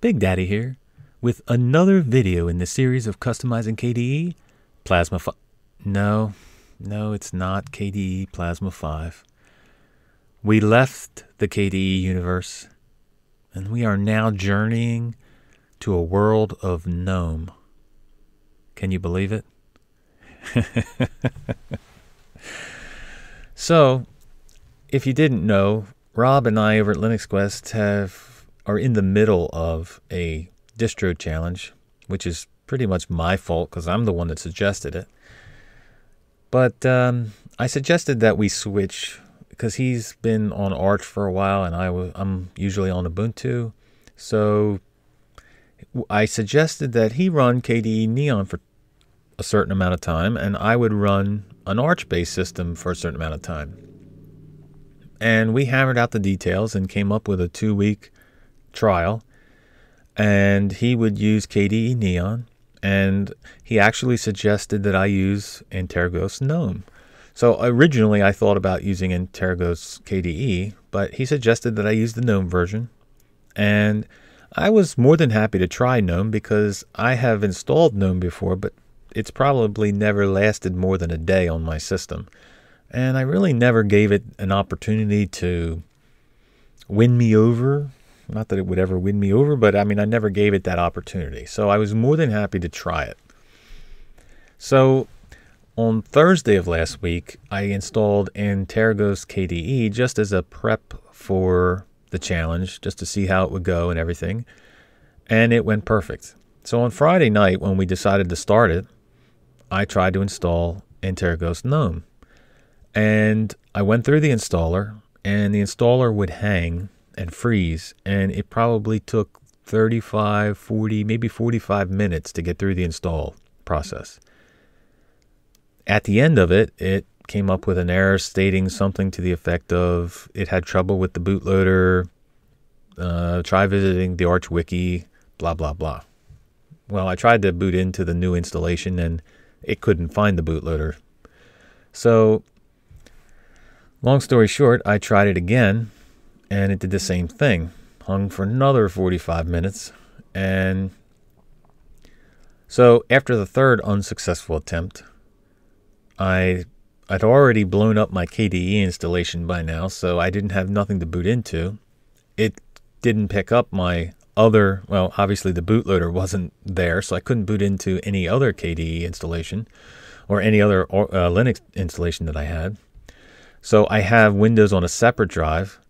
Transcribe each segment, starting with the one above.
Big Daddy here with another video in the series of customizing KDE Plasma 5. No, no, it's not KDE Plasma 5. We left the KDE universe and we are now journeying to a world of GNOME. Can you believe it? so, if you didn't know, Rob and I over at Linux Quest have are in the middle of a distro challenge, which is pretty much my fault because I'm the one that suggested it. But um, I suggested that we switch because he's been on Arch for a while and I w- I'm usually on Ubuntu. So I suggested that he run KDE Neon for a certain amount of time and I would run an Arch based system for a certain amount of time. And we hammered out the details and came up with a two week trial, and he would use KDE Neon, and he actually suggested that I use Antergos GNOME. So originally I thought about using Antergos KDE, but he suggested that I use the GNOME version, and I was more than happy to try GNOME because I have installed GNOME before, but it's probably never lasted more than a day on my system. And I really never gave it an opportunity to win me over not that it would ever win me over, but I mean, I never gave it that opportunity. So I was more than happy to try it. So on Thursday of last week, I installed Antergos KDE just as a prep for the challenge, just to see how it would go and everything. And it went perfect. So on Friday night, when we decided to start it, I tried to install Antergos GNOME. And I went through the installer, and the installer would hang and freeze. And it probably took 35, 40, maybe 45 minutes to get through the install process. At the end of it, it came up with an error stating something to the effect of it had trouble with the bootloader. Uh, try visiting the Arch Wiki, blah, blah, blah. Well, I tried to boot into the new installation and it couldn't find the bootloader. So, long story short, I tried it again and it did the same thing. Hung for another 45 minutes. And so after the third unsuccessful attempt, I I'd already blown up my KDE installation by now, so I didn't have nothing to boot into. It didn't pick up my other, well, obviously the bootloader wasn't there, so I couldn't boot into any other KDE installation or any other uh, Linux installation that I had. So I have Windows on a separate drive,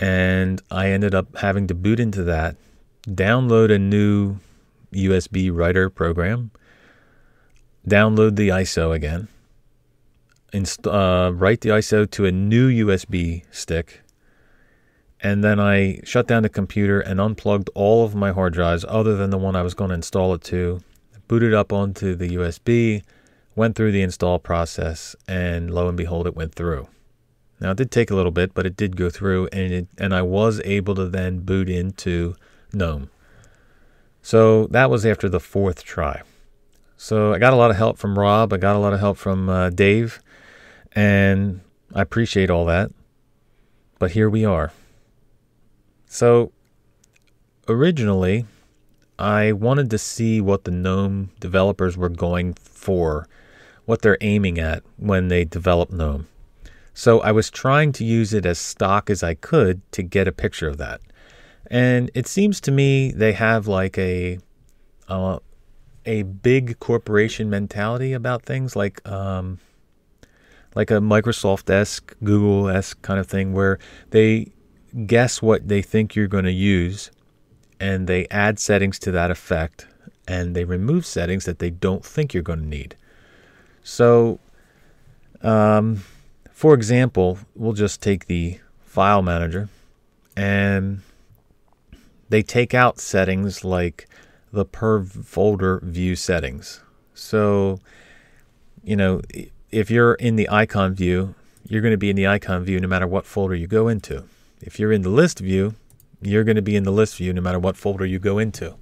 and I ended up having to boot into that, download a new USB writer program, download the ISO again, inst- uh, write the ISO to a new USB stick, and then I shut down the computer and unplugged all of my hard drives other than the one I was going to install it to, booted up onto the USB, went through the install process, and lo and behold, it went through. Now it did take a little bit, but it did go through, and it, and I was able to then boot into GNOME. So that was after the fourth try. So I got a lot of help from Rob. I got a lot of help from uh, Dave, and I appreciate all that. But here we are. So originally, I wanted to see what the GNOME developers were going for, what they're aiming at when they develop GNOME. So I was trying to use it as stock as I could to get a picture of that. And it seems to me they have like a uh, a big corporation mentality about things, like um, like a Microsoft esque, Google esque kind of thing, where they guess what they think you're going to use, and they add settings to that effect, and they remove settings that they don't think you're going to need. So, um, for example, we'll just take the file manager and they take out settings like the per folder view settings. So, you know, if you're in the icon view, you're going to be in the icon view no matter what folder you go into. If you're in the list view, you're going to be in the list view no matter what folder you go into.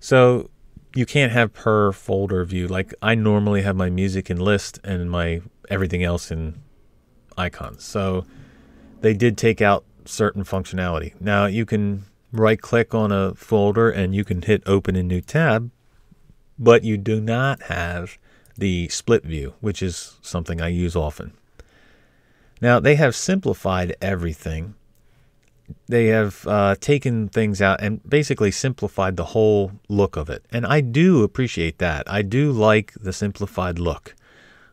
So you can't have per folder view. Like I normally have my music in list and my everything else in icons. So they did take out certain functionality. Now you can right click on a folder and you can hit open in new tab, but you do not have the split view, which is something I use often. Now, they have simplified everything. They have uh, taken things out and basically simplified the whole look of it. And I do appreciate that. I do like the simplified look.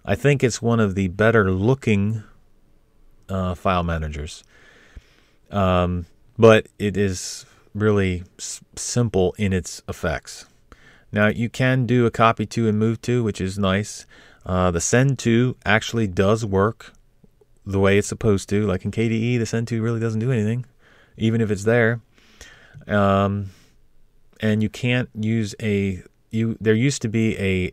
I think it's one of the better looking uh, file managers. Um, but it is really s- simple in its effects. Now, you can do a copy to and move to, which is nice. Uh, the send to actually does work the way it's supposed to. Like in KDE, the send to really doesn't do anything, even if it's there. Um, and you can't use a you. There used to be a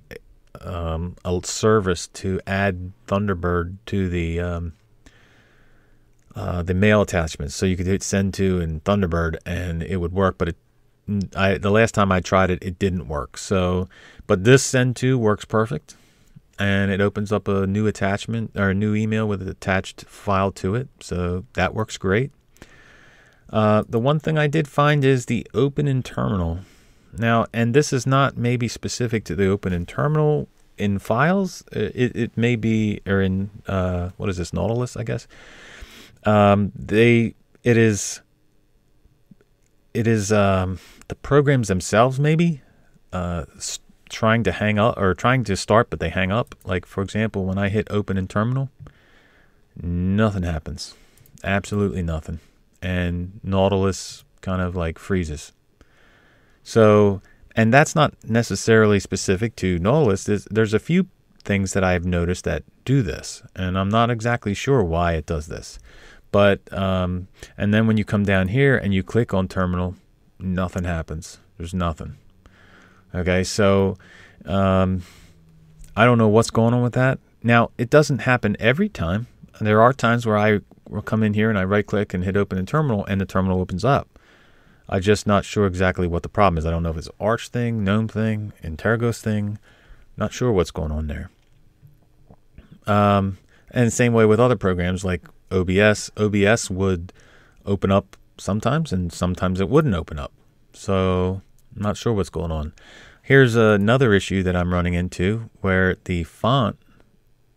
um, a service to add Thunderbird to the um, uh, the mail attachments, so you could hit send to and Thunderbird, and it would work. But it, I the last time I tried it, it didn't work. So, but this send to works perfect, and it opens up a new attachment or a new email with an attached file to it. So that works great. Uh, the one thing I did find is the open in terminal. Now, and this is not maybe specific to the open in terminal in files. It, it may be, or in, uh, what is this, Nautilus, I guess. Um, they, it is, it is um, the programs themselves maybe uh, trying to hang up or trying to start, but they hang up. Like, for example, when I hit open in terminal, nothing happens. Absolutely nothing. And Nautilus kind of like freezes. So, and that's not necessarily specific to Nautilus. There's, there's a few things that I've noticed that do this, and I'm not exactly sure why it does this. But, um, and then when you come down here and you click on terminal, nothing happens. There's nothing. Okay, so um, I don't know what's going on with that. Now, it doesn't happen every time. There are times where I will come in here and I right click and hit open in terminal and the terminal opens up. I'm just not sure exactly what the problem is. I don't know if it's Arch thing, GNOME thing, Antergos thing. Not sure what's going on there. Um, and same way with other programs like OBS. OBS would open up sometimes, and sometimes it wouldn't open up. So I'm not sure what's going on. Here's another issue that I'm running into where the font,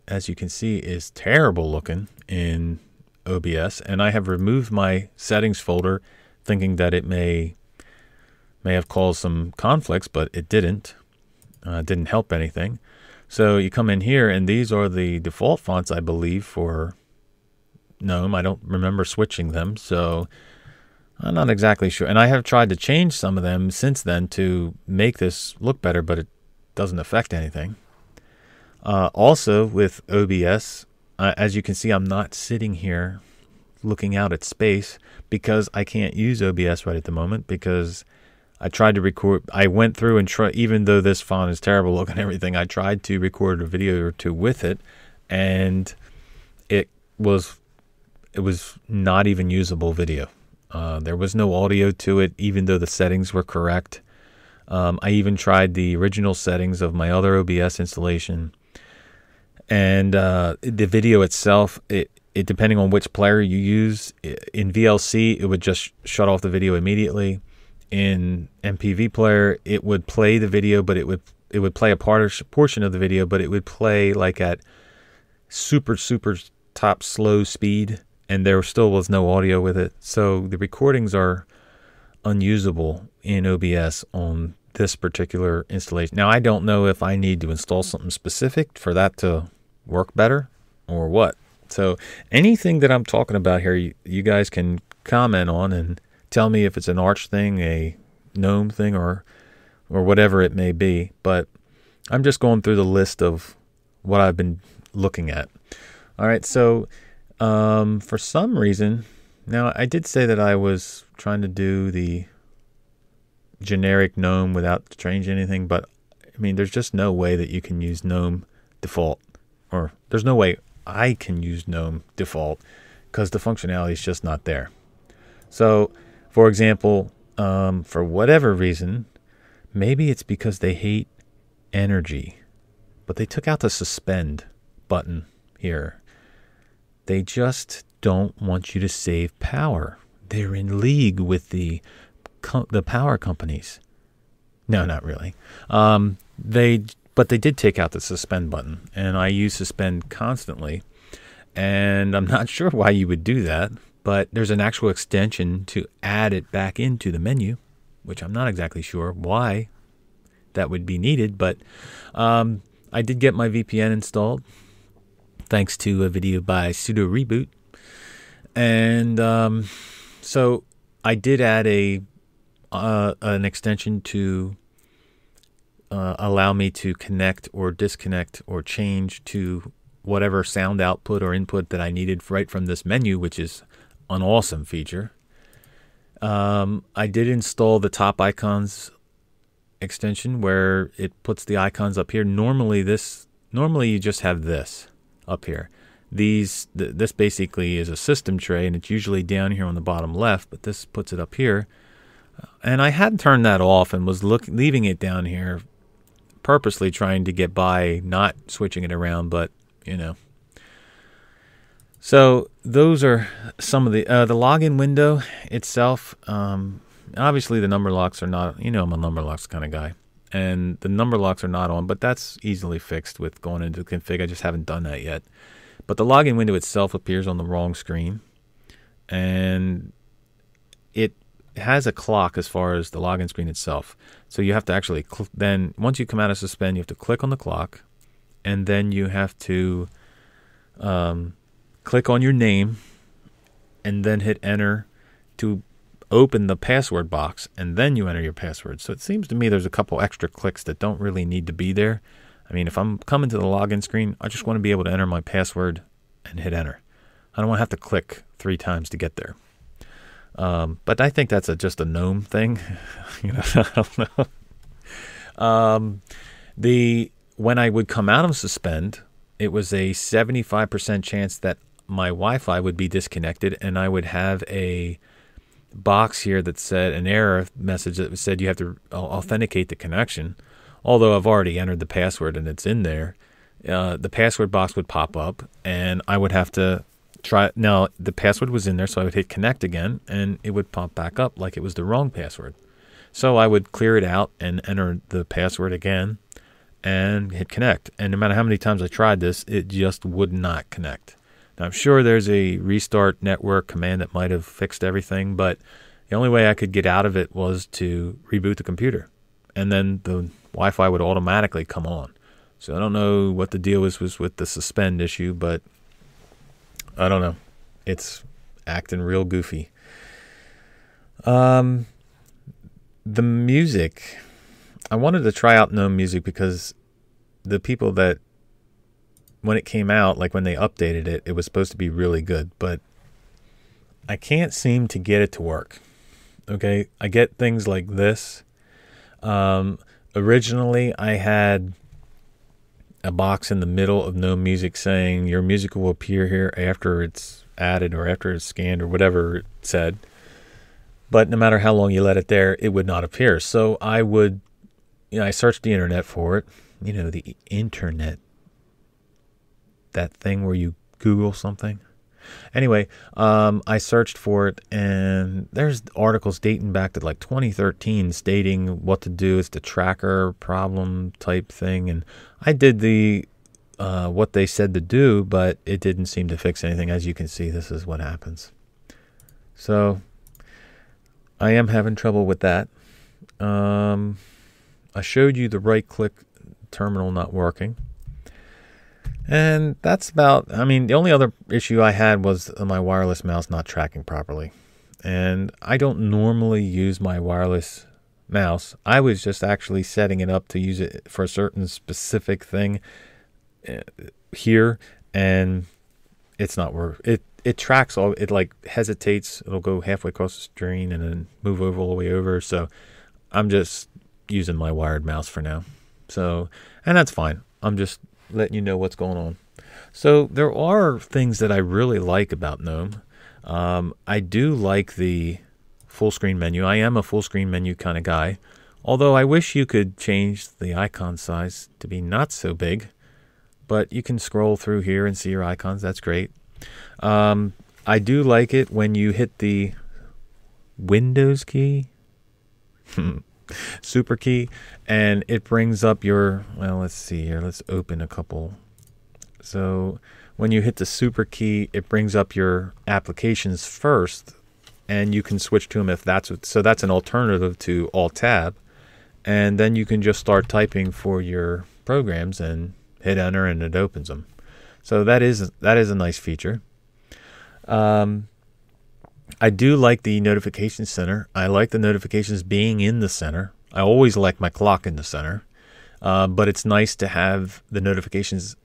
as you can see, is terrible looking in OBS, and I have removed my settings folder, thinking that it may may have caused some conflicts, but it didn't. Uh, didn't help anything. So you come in here, and these are the default fonts, I believe, for GNOME. I don't remember switching them, so I'm not exactly sure. And I have tried to change some of them since then to make this look better, but it doesn't affect anything. Uh, also, with OBS, uh, as you can see, I'm not sitting here looking out at space because I can't use OBS right at the moment because I tried to record. I went through and try, even though this font is terrible looking everything, I tried to record a video or two with it, and it was it was not even usable video. Uh, there was no audio to it, even though the settings were correct. Um, I even tried the original settings of my other OBS installation, and uh, the video itself, it, it depending on which player you use, in VLC it would just shut off the video immediately. In MPV player, it would play the video, but it would it would play a part portion of the video, but it would play like at super super top slow speed and there still was no audio with it. So the recordings are unusable in OBS on this particular installation. Now, I don't know if I need to install something specific for that to work better or what. So anything that I'm talking about here, you, you guys can comment on and tell me if it's an Arch thing, a GNOME thing, or or whatever it may be. But I'm just going through the list of what I've been looking at. All right, so um, for some reason, now I did say that I was trying to do the generic GNOME without changing anything, but I mean, there's just no way that you can use GNOME default, or there's no way I can use GNOME default because the functionality is just not there. So, for example, um, for whatever reason, maybe it's because they hate energy, but they took out the suspend button here. They just don't want you to save power. They're in league with the co- the power companies. No, not really. Um, they but they did take out the suspend button, and I use suspend constantly. And I'm not sure why you would do that, but there's an actual extension to add it back into the menu, which I'm not exactly sure why that would be needed. But um, I did get my VPN installed thanks to a video by sudo reboot, and um, so I did add a uh, an extension to uh, allow me to connect or disconnect or change to whatever sound output or input that I needed right from this menu, which is an awesome feature. Um, I did install the top icons extension where it puts the icons up here. Normally, this normally you just have this up here. These th- this basically is a system tray, and it's usually down here on the bottom left, but this puts it up here. And I had turned that off and was look leaving it down here, purposely trying to get by, not switching it around, but you know. So those are some of the uh, the login window itself. Um, obviously, the number locks are not. You know, I'm a number locks kind of guy, and the number locks are not on. But that's easily fixed with going into config. I just haven't done that yet. But the login window itself appears on the wrong screen, and it has a clock as far as the login screen itself. So you have to actually cl- then once you come out of suspend, you have to click on the clock, and then you have to um, click on your name, and then hit enter to open the password box, and then you enter your password. So it seems to me there's a couple extra clicks that don't really need to be there. I mean, if I'm coming to the login screen, I just want to be able to enter my password and hit enter. I don't want to have to click three times to get there. Um, but I think that's a, just a gnome thing. you know, I don't know. Um, the when I would come out of suspend, it was a 75% chance that my Wi-Fi would be disconnected, and I would have a box here that said an error message that said you have to authenticate the connection. Although I've already entered the password and it's in there, uh, the password box would pop up, and I would have to try. Now the password was in there, so I would hit connect again, and it would pop back up like it was the wrong password. So I would clear it out and enter the password again, and hit connect. And no matter how many times I tried this, it just would not connect. Now I'm sure there's a restart network command that might have fixed everything, but the only way I could get out of it was to reboot the computer, and then the Wi-Fi would automatically come on. So I don't know what the deal was, was with the suspend issue, but I don't know. It's acting real goofy. Um, the music. I wanted to try out GNOME Music because the people that when it came out, like when they updated it, it was supposed to be really good, but I can't seem to get it to work. Okay, I get things like this. Um, originally, I had a box in the middle of no Music saying your music will appear here after it's added or after it's scanned or whatever it said. But no matter how long you let it there, it would not appear. So I would, you know, I searched the internet for it. You know, the internet. That thing where you Google something. Anyway, um, I searched for it, and there's articles dating back to like 2013 stating what to do. It's the tracker problem type thing, and I did the uh, what they said to do, but it didn't seem to fix anything. As you can see, this is what happens. So I am having trouble with that. Um, I showed you the right click terminal not working. And that's about, I mean, the only other issue I had was my wireless mouse not tracking properly. And I don't normally use my wireless mouse. I was just actually setting it up to use it for a certain specific thing uh, here, and it's not work. It it tracks all. It like hesitates. It'll go halfway across the screen and then move over all the way over. So I'm just using my wired mouse for now. So and that's fine. I'm just letting you know what's going on. So there are things that I really like about GNOME. Um, I do like the full screen menu. I am a full screen menu kind of guy. Although I wish you could change the icon size to be not so big. But you can scroll through here and see your icons. That's great. Um, I do like it when you hit the Windows key super key and it brings up your well let's see here. Let's open a couple. So when you hit the super key it brings up your applications first and you can switch to them if that's what, so that's an alternative to alt tab. And then you can just start typing for your programs and hit enter and it opens them so that is that is a nice feature. Um, I do like the notification center. I like the notifications being in the center. I always like my clock in the center, uh, but it's nice to have the notifications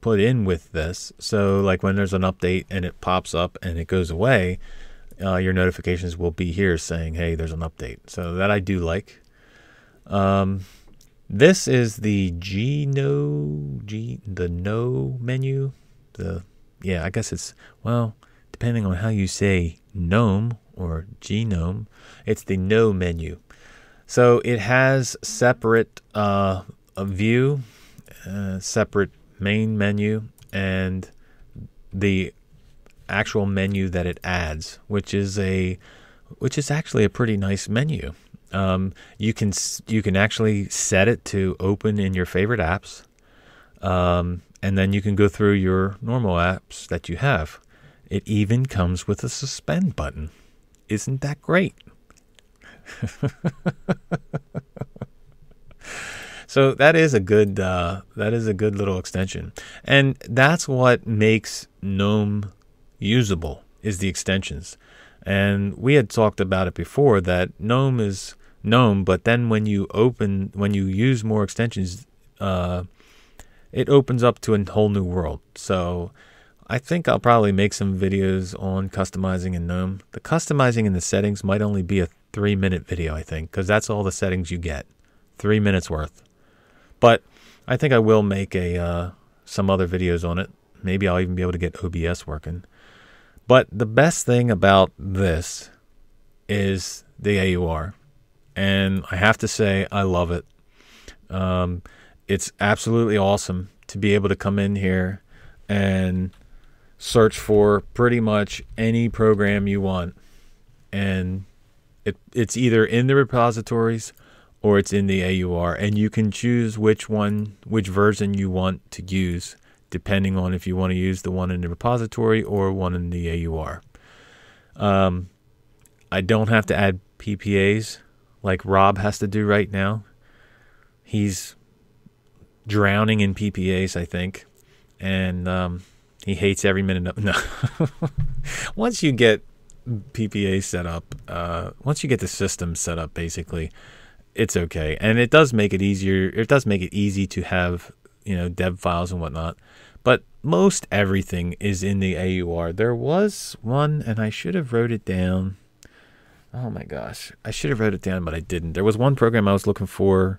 put in with this. So, like when there's an update and it pops up and it goes away, uh, your notifications will be here saying, "Hey, there's an update." So that I do like. Um, this is the G no G the Gno-Menu. The yeah, I guess it's well, depending on how you say GNOME or GNOME, it's the Gno-Menu. So it has separate uh, a view, uh, separate main menu, and the actual menu that it adds, which is a which is actually a pretty nice menu. Um, you can you can actually set it to open in your favorite apps, um, and then you can go through your normal apps that you have. It even comes with a suspend button. Isn't that great? so that is a good uh, that is a good little extension, and that's what makes GNOME usable is the extensions. And we had talked about it before that GNOME is GNOME, but then when you open when you use more extensions, uh, it opens up to a whole new world. So I think I'll probably make some videos on customizing in GNOME. The customizing in the settings might only be a three minute video, I think, because that's all the settings you get. Three minutes worth. But I think I will make a uh, some other videos on it. Maybe I'll even be able to get OBS working. But the best thing about this is the AUR. And I have to say, I love it. Um, it's absolutely awesome to be able to come in here and search for pretty much any program you want. And it, it's either in the repositories or it's in the AUR. And you can choose which one, which version you want to use, depending on if you want to use the one in the repository or one in the AUR. Um, I don't have to add PPAs like Rob has to do right now. He's drowning in PPAs, I think. And um, he hates every minute of no. once you get PPA set up, uh, once you get the system set up, basically, it's okay, and it does make it easier. It does make it easy to have you know dev files and whatnot. But most everything is in the AUR. There was one, and I should have wrote it down. Oh my gosh, I should have wrote it down, but I didn't. There was one program I was looking for.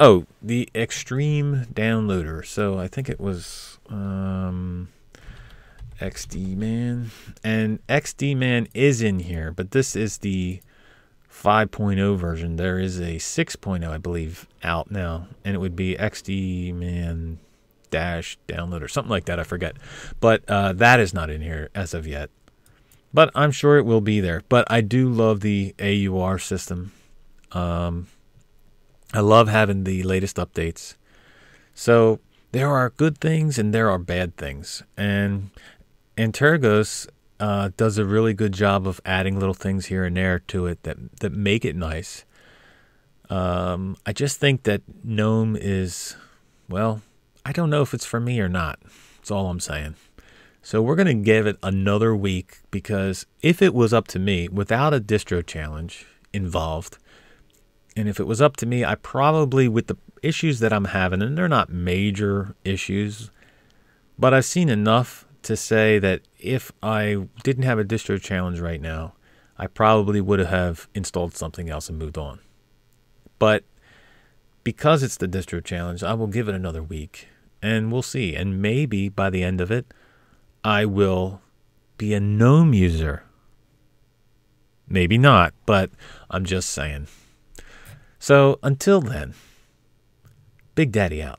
Oh, the Extreme Downloader. So I think it was. Um, XD Man. And XD Man is in here, but this is the 5.0 version. There is a 6.0, I believe, out now, and it would be XD Man dash download or something like that. I forget, but uh, that is not in here as of yet. But I'm sure it will be there. But I do love the AUR system. Um, I love having the latest updates. So there are good things and there are bad things, and Antergos uh, does a really good job of adding little things here and there to it that that make it nice. Um, I just think that GNOME is, well, I don't know if it's for me or not. That's all I'm saying. So we're going to give it another week because if it was up to me, without a distro challenge involved, and if it was up to me, I probably, with the issues that I'm having, and they're not major issues, but I've seen enough to say that if I didn't have a distro challenge right now, I probably would have installed something else and moved on. But because it's the distro challenge, I will give it another week and we'll see. And maybe by the end of it, I will be a GNOME user. Maybe not, but I'm just saying. So until then, Big Daddy out.